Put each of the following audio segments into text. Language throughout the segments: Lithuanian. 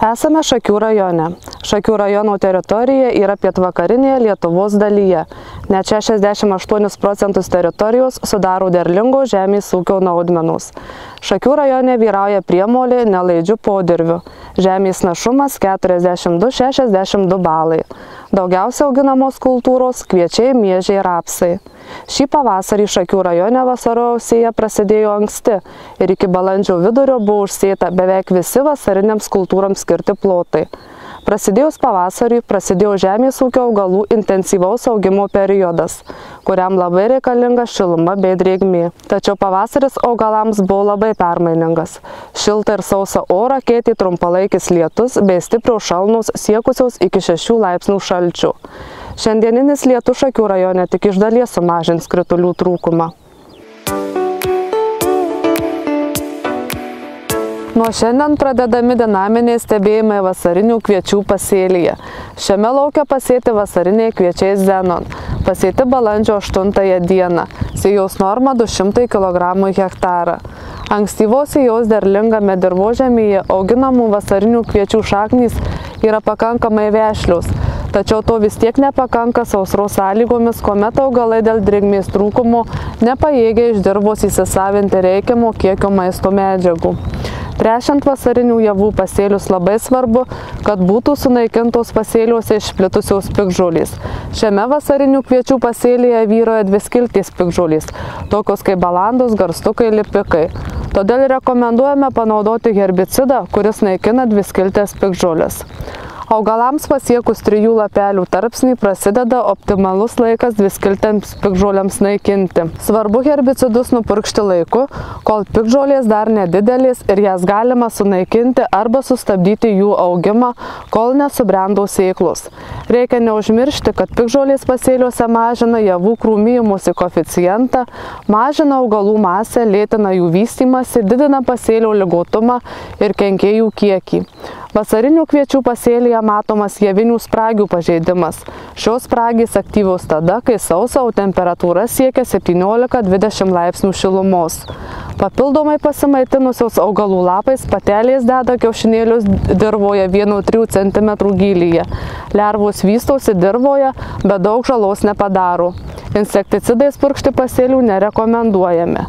Esame Šakių rajone. Šakių rajono teritorija yra pietvakarinėje Lietuvos dalyje. Net 68 procentus teritorijos sudaro derlingo žemės ūkio naudmenos. Šakių rajone vyrauja priemolė nelaidžių podirvių. Žemės našumas 42-62 balai. Daugiausia auginamos kultūros kviečiai, miežiai ir rapsai. Šį pavasarį Šakių rajone vasarosėje prasidėjo anksti ir iki balandžio vidurio buvo užsėta beveik visi vasariniams kultūrams skirti plotai. Prasidėjus pavasariui prasidėjo žemės ūkio augalų intensyvaus augimo periodas, kuriam labai reikalinga šiluma bei drėgmė. Tačiau pavasaris augalams buvo labai permainingas. Šiltą ir sausą orą keitė trumpalaikis lietus bei stiprios šalnos siekusios iki 6 laipsnių šalčių. Šiandieninis lietus Šakių rajone tik iš dalies sumažins kritulių trūkumą. Nuo šiandien pradedami dinaminiai stebėjimai vasarinių kviečių pasėlyje. Šiame laukia pasėti vasariniai kviečiai Zenon. Pasėti balandžio 8 dieną. Sėjaus norma 200 kg hektarą. Ankstyvos sėjaus derlingame dirbožemyje auginamų vasarinių kviečių šaknys yra pakankamai vešlius. Tačiau to vis tiek nepakanka sausros sąlygomis, kuomet augalai dėl drėgmės trūkumo nepajėgia iš dirbos įsisavinti reikiamo kiekio maisto medžiagų. Trešiant vasarinių javų pasėlius labai svarbu, kad būtų sunaikintos pasėliuose išplitusios pikžolės. Šiame vasarinių kviečių pasėlyje vyroja dvi skiltys pikžolės, tokios kaip balandos, garstukai, lipikai. Todėl rekomenduojame panaudoti herbicidą, kuris naikina dvi skiltės pikžolės. Augalams pasiekus trijų lapelių tarpsnį prasideda optimalus laikas dviskiltėms pikžolėms naikinti. Svarbu herbicidus nupurkšti laiku, kol pikžolės dar nedidelės ir jas galima sunaikinti arba sustabdyti jų augimą, kol nesubrendo sėklus. Reikia neužmiršti, kad pikžolės pasėliuose mažina javų krūmyjimusi koficijantą, mažina augalų masę, lėtina jų vystimąsi, didina pasėlio ligotumą ir kenkėjų kiekį. Vasarinių kviečių pasėlyje matomas javinių spragių pažeidimas. Šios spragys aktyvios tada, kai sausa, o temperatūra siekia 17-20 laipsnių šilumos. Papildomai pasimaitinusios augalų lapais patelės deda kiaušinėlius dirboje 1-3 cm gylyje. Lervos vystosi dirboje, bet daug žalos nepadaro. Insekticidais purkšti pasėlių nerekomenduojame.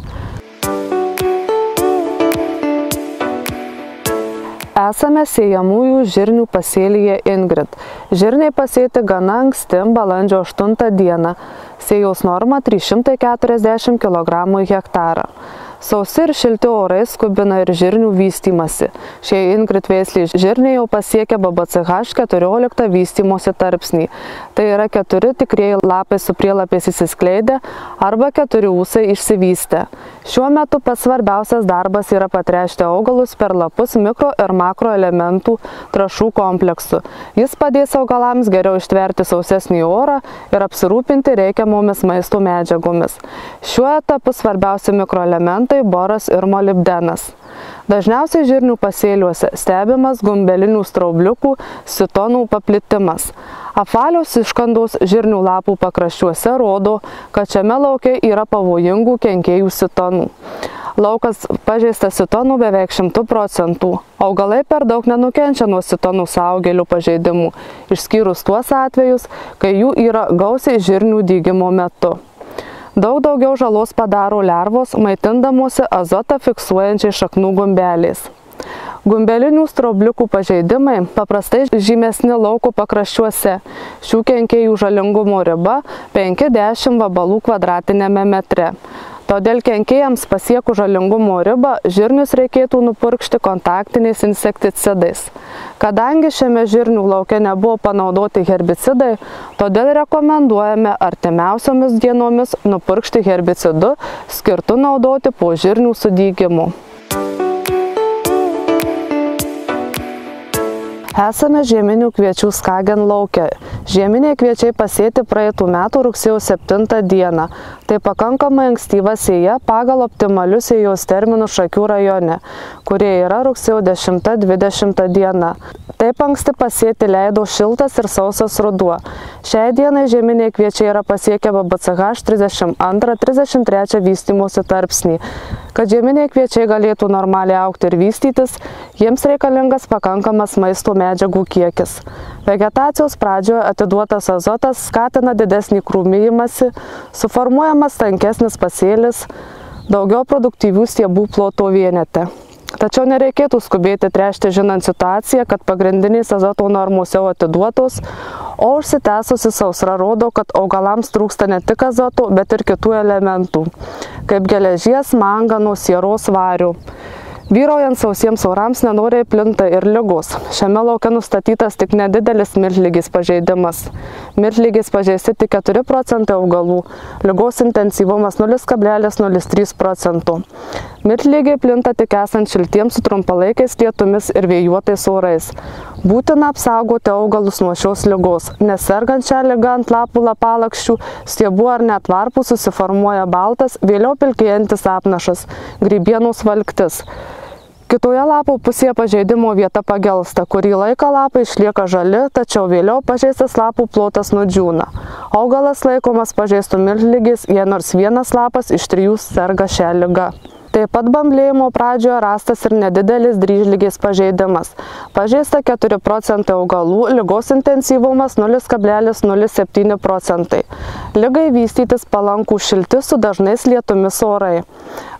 Esame siejamųjų žirnių pasėlyje Ingrid. Žirniai pasėti gana anksti, balandžio 8 dieną. Sėjaus norma 340 kg hektarą. Sausi ir šilti orai skubina ir žirnių vystimasi. Šie Ingrid veisliai žirniai jau pasiekia BBCH 14 vystimosi tarpsnį. Tai yra keturi tikrieji lapai su prielapiais įsiskleidę arba keturi ūsai išsivystę. Šiuo metu pats svarbiausias darbas yra patrešti augalus per lapus mikro ir makro elementų trašų kompleksu. Jis padės augalams geriau ištverti sausesnį orą ir apsirūpinti reikiamomis maisto medžiagomis. Šiuo etapu svarbiausi mikroelementai tai boras ir molibdenas. Dažniausiai žirnių pasėliuose stebimas gumbelinių straubliukų sitonų paplitimas. Apvalios iškandos žirnių lapų pakraščiuose rodo, kad šiame lauke yra pavojingų kenkėjų sitonų. Laukas pažeistas sitonų beveik 100 procentų. Augalai per daug nenukenčia nuo sitonų saugelių pažeidimų, išskyrus tuos atvejus, kai jų yra gausiai žirnių dygimo metu. Daug daugiau žalos padaro lervos, maitindamosi azotą fiksuojančiai šaknų gumbeliais. Gumbelinių straubliukų pažeidimai paprastai žymesni lauko pakraščiuose. Šių kenkėjų žalingumo riba 5-10 vabalų kvadratinėme metre. Todėl kenkėjams pasiekus žalingumo ribą žirnius reikėtų nupurkšti kontaktiniais insekticidais. Kadangi šiame žirnių lauke nebuvo panaudoti herbicidai, todėl rekomenduojame artimiausiomis dienomis nupurkšti herbicidu, skirtu naudoti po žirnių sudygimų. Esame žieminių kviečių Skagen laukia. Žieminiai kviečiai pasėti praeitų metų rugsėjo 7 dieną. Tai pakankamai ankstyva sėja pagal optimalius sėjos terminus Šakių rajone, kurie yra rugsėjo 10-20 diena. Taip anksti pasėti leido šiltas ir sausas ruduo. Šiai dienai žieminiai kviečiai yra pasiekę BBCH 32-33 vystymosi tarpsnį. Kad žieminiai kviečiai galėtų normaliai aukti ir vystytis, Jiems reikalingas pakankamas maisto medžiagų kiekis. Vegetacijos pradžioje atiduotas azotas skatina didesnį krūmėjimąsi, suformuojamas tankesnis pasėlis, daugiau produktyvių stiebų ploto vienete. Tačiau nereikėtų skubėti trešti žinant situaciją, kad pagrindinės azoto normos jau atiduotos, o užsitęsusi sausra rodo, kad augalams trūksta ne tik azoto, bet ir kitų elementų, kaip geležies, mangano, sieros varių. Vyraujant sausiems orams nenoriai plinta ir lygos. Šiame lauke nustatytas tik nedidelis mirtlygis pažeidimas. Mirtlygis pažeisti tik 4 procentai augalų, lygos intensyvumas 0,03 procentų. Mirtlygiai plinta tik esant šiltiems su trumpalaikiais lietumis ir vėjuotais orais. Būtina apsaugoti augalus nuo šios lygos, nes sergant šią lygą ant lapų lapalakščių, stiebų ar net varpų susiformuoja baltas, vėliau pilkėjantis apnašas, grybienos valgtis. Kitoje lapo pusėje pažeidimo vieta pagelsta, kurį laiką lapai išlieka žali, tačiau vėliau pažeistas lapų plotas nudžiūna. Augalas laikomas pažeistų miltlygis, jei nors vienas lapas iš trijų serga šią lygą. Taip pat bamblėjimo pradžioje rastas ir nedidelis dryžlygės pažeidimas. Pažeista 4 procentai augalų, lygos intensyvumas 0,07 procentai. Lygai vystytis palankų šilti su dažnais lietumis orai.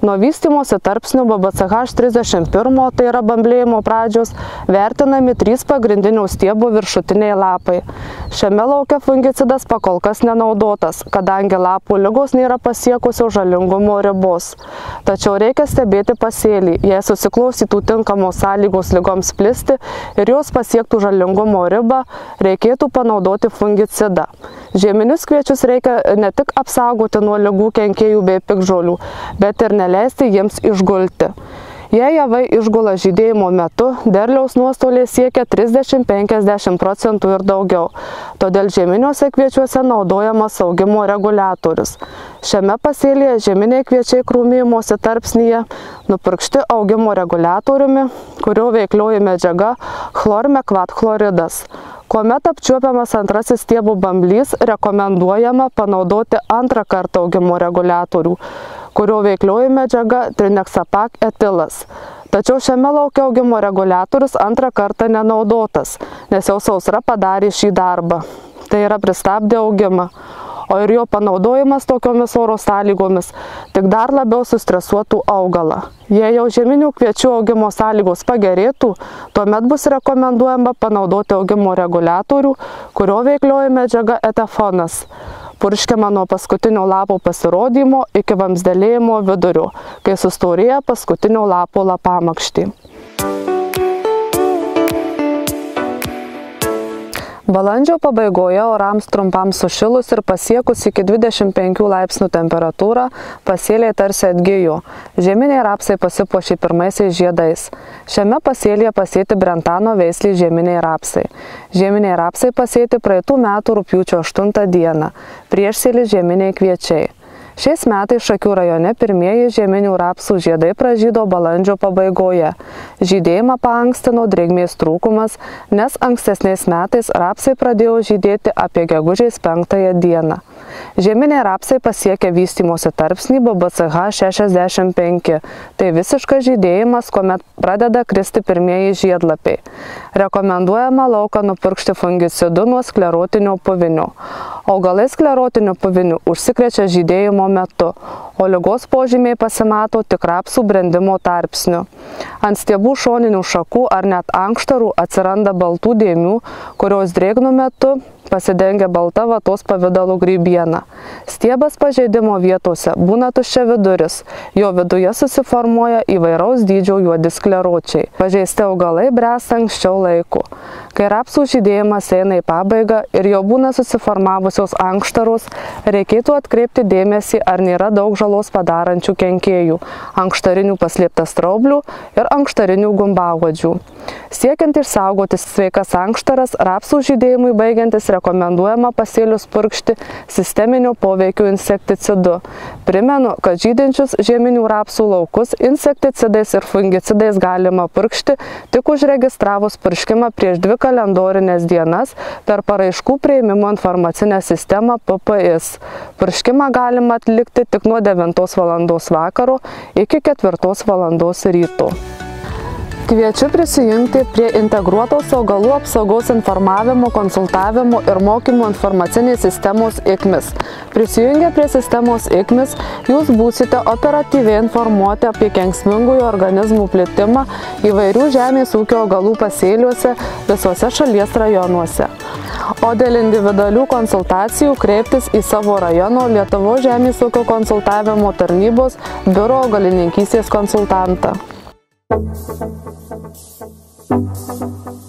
Nuo vystimosi tarpsnių BBCH 31, tai yra bamblėjimo pradžios, vertinami trys pagrindinių stiebų viršutiniai lapai. Šiame laukia fungicidas pakol kas nenaudotas, kadangi lapų lygos nėra pasiekusios žalingumo ribos. Tačiau reikia stebėti pasėlį, jei susiklausytų tinkamos sąlygos lygoms plisti ir jos pasiektų žalingumo ribą, reikėtų panaudoti fungicidą. Žieminius kviečius reikia ne tik apsaugoti nuo lygų kenkėjų bei pikžolių, bet ir neleisti jiems išgulti. Jei javai išgula žydėjimo metu, derliaus nuostoliai siekia 30-50 procentų ir daugiau. Todėl žieminiuose kviečiuose naudojamas augimo reguliatorius. Šiame pasėlėje žieminiai kviečiai krūmėjimosi tarpsnyje nupirkšti augimo reguliatoriumi, kurio veiklioji medžiaga chlormekvat chloridas. Kuomet apčiuopiamas antrasis stiebų bamblys, rekomenduojama panaudoti antrą kartą augimo reguliatorių kurio veiklioji medžiaga trineksapak etilas. Tačiau šiame laukia augimo reguliatorius antrą kartą nenaudotas, nes jau sausra padarė šį darbą. Tai yra pristabdė augimą. O ir jo panaudojimas tokiomis oro sąlygomis tik dar labiau sustresuotų augalą. Jei jau žieminių kviečių augimo sąlygos pagerėtų, tuomet bus rekomenduojama panaudoti augimo reguliatorių, kurio veiklioji medžiaga etefonas purškiama nuo paskutinio lapo pasirodymo iki vamsdelėjimo vidurio, kai sustorėja paskutinio lapo lapamakštį. Balandžio pabaigoje orams trumpam sušilus ir pasiekus iki 25 laipsnių temperatūrą, pasėliai tarsi atgyjo. Žieminiai rapsai pasipuošė pirmaisiais žiedais. Šiame pasėlėje pasėti Brentano veislį žieminiai rapsai. Žieminiai rapsai pasėti praeitų metų rūpiučio 8 dieną. Priešsėlį žieminiai kviečiai. Šiais metais Šakių rajone pirmieji žieminių rapsų žiedai pražydo balandžio pabaigoje. Žydėjimą paankstino drėgmės trūkumas, nes ankstesniais metais rapsai pradėjo žydėti apie gegužės penktąją dieną. Žieminiai rapsai pasiekia vystimosi tarpsnį BBCH 65. Tai visiškas žydėjimas, kuomet pradeda kristi pirmieji žiedlapiai. Rekomenduojama lauką nupirkšti fungicidu nuo sklerotinio puvinio. Augalai sklerotiniu puviniu užsikrečia žydėjimo metu, o lygos požymiai pasimato tik rapsų brendimo tarpsniu. Ant stiebų šoninių šakų ar net ankštarų atsiranda baltų dėmių, kurios drėgnų metu pasidengia balta vatos pavydalo grybiena. Stiebas pažeidimo vietose būna tuščia viduris, jo viduje susiformuoja įvairaus dydžio juodi skleročiai. Pažeisti augalai bręsta anksčiau laikų. Kai rapsų žydėjimas eina į pabaigą ir jau būna susiformavusios ankštaros, reikėtų atkreipti dėmesį, ar nėra daug žalos padarančių kenkėjų - ankštarinių paslėptas traublių ir ankštarinių gumbavadžių. Siekiant išsaugoti sveikas ankštaras, rapsų žydėjimui baigiantis rekomenduojama pasėlius purkšti sisteminio poveikio insekticidu. Primenu, kad žydinčius žieminių rapsų laukus insekticidais ir fungicidais galima purkšti tik užregistravus purškimą prieš dvi kalendorinės dienas per paraiškų prieimimo informacinę sistemą PPS. Purškimą galima atlikti tik nuo 9 val. vakaro iki 4 val. ryto. Kviečiu prisijungti prie integruotos augalų apsaugos informavimo, konsultavimo ir mokymo informacinės sistemos IKMIS. Prisijungę prie sistemos IKMIS, jūs būsite operatyviai informuoti apie kenksmingųjų organizmų plitimą įvairių žemės ūkio augalų pasėliuose visose šalies rajonuose. O dėl individualių konsultacijų kreiptis į savo rajono Lietuvo žemės ūkio konsultavimo tarnybos biuro augalininkystės konsultantą. Thank you. Música